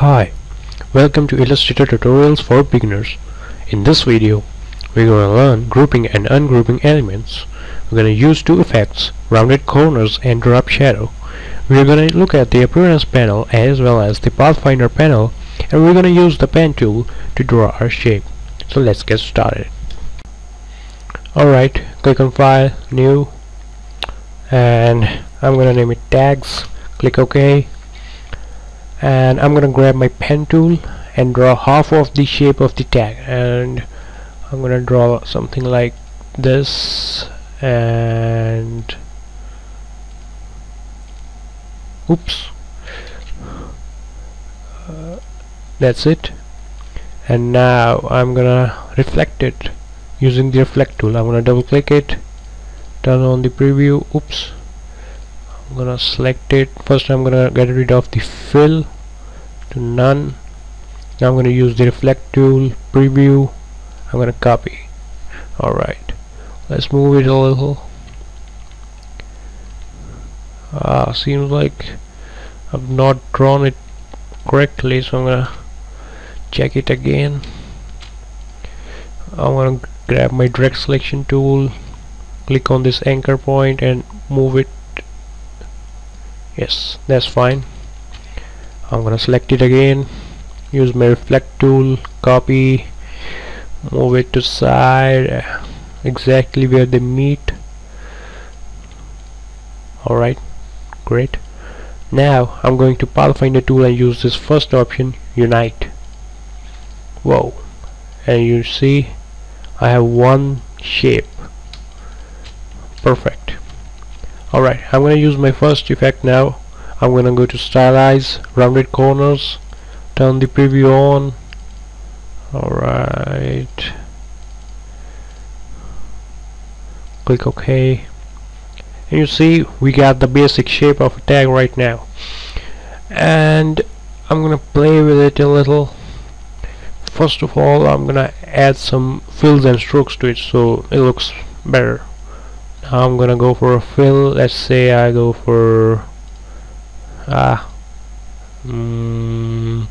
Hi, welcome to Illustrator Tutorials for Beginners. In this video, we're going to learn grouping and ungrouping elements. We're going to use two effects, rounded corners and drop shadow. We're going to look at the appearance panel as well as the pathfinder panel and we're going to use the pen tool to draw our shape. So let's get started. Alright, click on file, new and I'm going to name it tags, click OK and I'm gonna grab my pen tool and draw half of the shape of the tag. And I'm gonna draw something like this. And oops. Uh, that's it. And now I'm gonna reflect it using the reflect tool. I'm gonna double click it turn on the preview. Oops I'm gonna select it. First I'm gonna get rid of the fill to none. Now I'm gonna use the reflect tool preview. I'm gonna copy. Alright let's move it a little. Ah seems like I've not drawn it correctly so I'm gonna check it again. I'm gonna grab my direct selection tool click on this anchor point and move it yes that's fine. I'm gonna select it again. Use my reflect tool copy move it to side uh, exactly where they meet. Alright great. Now I'm going to pathfinder tool and use this first option unite. Whoa. And you see I have one shape. Perfect alright I'm gonna use my first effect now. I'm gonna go to stylize rounded corners turn the preview on. Alright click OK. And you see we got the basic shape of a tag right now. And I'm gonna play with it a little. First of all I'm gonna add some fills and strokes to it so it looks better I'm gonna go for a fill. Let's say I go for ah mm,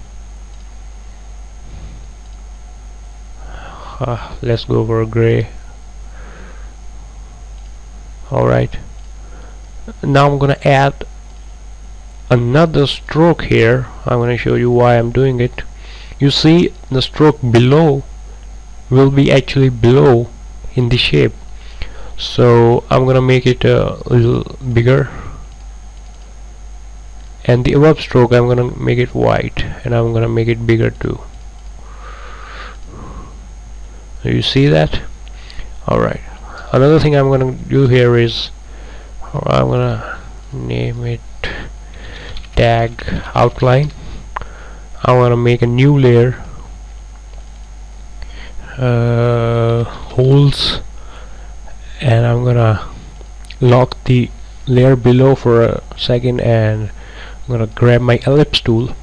ah, let's go for a gray. Alright now I'm gonna add another stroke here. I'm gonna show you why I'm doing it. You see the stroke below will be actually below in the shape so I'm gonna make it a little bigger. And the above stroke I'm gonna make it white and I'm gonna make it bigger too. You see that? Alright. Another thing I'm gonna do here is I'm gonna name it tag outline. I want to make a new layer uh, holes and I'm gonna lock the layer below for a second and I'm gonna grab my ellipse tool.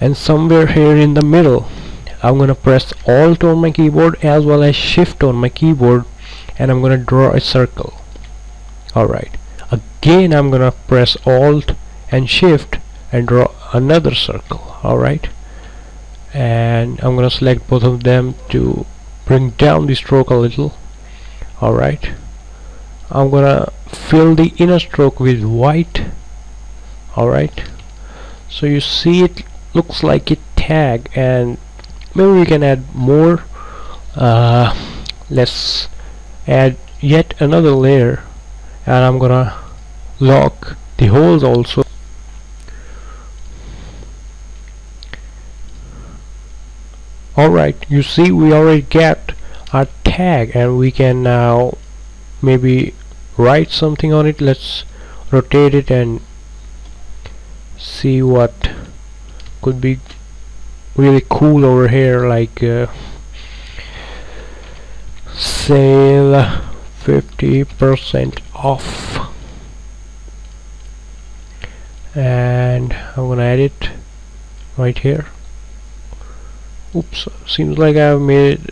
And somewhere here in the middle I'm gonna press alt on my keyboard as well as shift on my keyboard and I'm gonna draw a circle. Alright. Again I'm gonna press alt and shift and draw another circle. Alright. And I'm gonna select both of them to bring down the stroke a little alright I'm gonna fill the inner stroke with white. Alright so you see it looks like a tag and maybe we can add more. Uh, let's add yet another layer and I'm gonna lock the holes also. Alright you see we already get tag and we can now maybe write something on it. Let's rotate it and see what could be really cool over here like uh, sale 50% off. And I'm gonna add it right here. Oops seems like I've made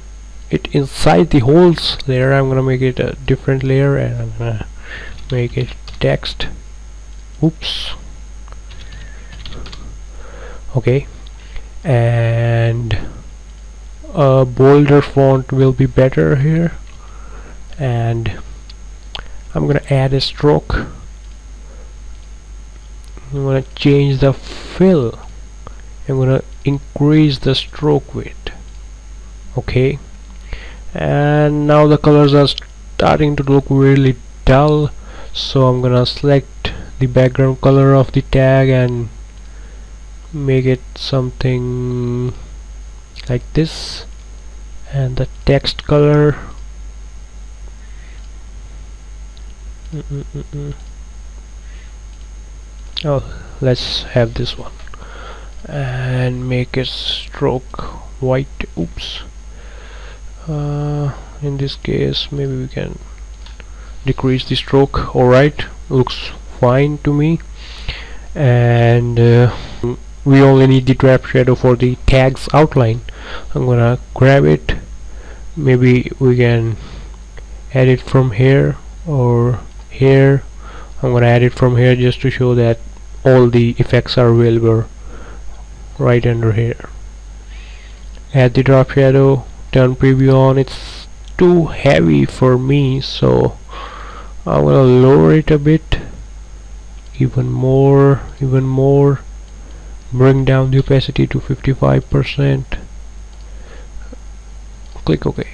it inside the holes layer I'm gonna make it a different layer and I'm gonna make it text. Oops. Okay. And a bolder font will be better here. And I'm gonna add a stroke. I'm gonna change the fill. I'm gonna increase the stroke width. Okay and now the colors are starting to look really dull. So I'm gonna select the background color of the tag and make it something like this. And the text color. Mm -mm -mm oh let's have this one. And make it stroke white. Oops uh, in this case maybe we can decrease the stroke. Alright looks fine to me. And uh, we only need the drop shadow for the tags outline. I'm gonna grab it. Maybe we can add it from here or here. I'm gonna add it from here just to show that all the effects are available right under here. Add the drop shadow turn preview on. It's too heavy for me so I'm gonna lower it a bit even more even more. Bring down the opacity to 55% click OK.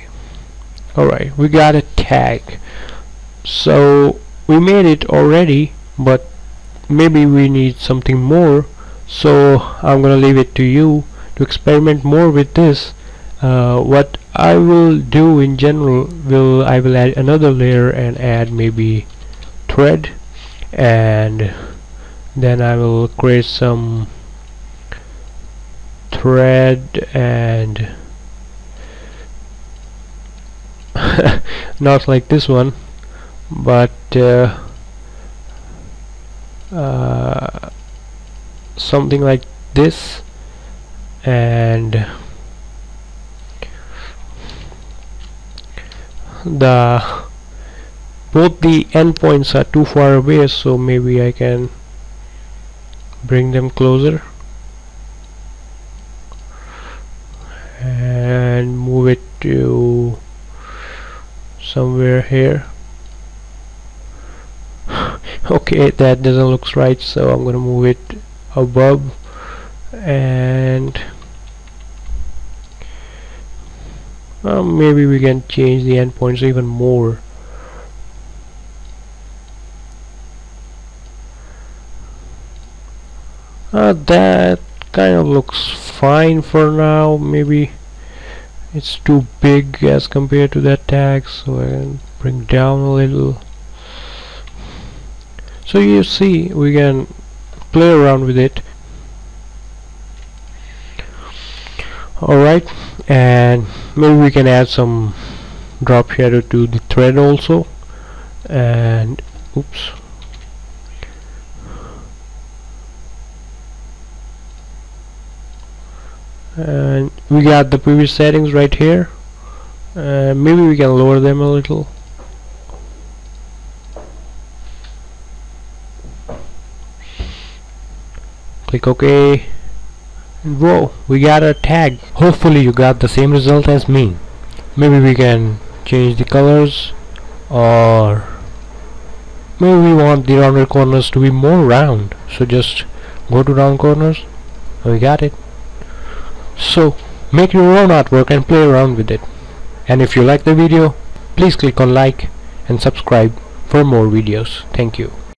Alright we got a tag. So we made it already but maybe we need something more. So I'm gonna leave it to you to experiment more with this uh, what I will do in general will I will add another layer and add maybe thread and then I will create some thread and not like this one but uh, uh, something like this and the both the endpoints are too far away so maybe I can bring them closer. And move it to somewhere here. Okay that doesn't look right so I'm gonna move it above and uh, maybe we can change the endpoints even more. Uh, that kind of looks fine for now. Maybe it's too big as compared to that tag so I can bring down a little. So you see we can play around with it alright and maybe we can add some drop shadow to the thread also and oops. And we got the previous settings right here uh, maybe we can lower them a little. Click OK whoa we got a tag. Hopefully you got the same result as me. Maybe we can change the colors or maybe we want the rounded corners to be more round. So just go to round corners. We got it. So make your own artwork and play around with it. And if you like the video please click on like and subscribe for more videos. Thank you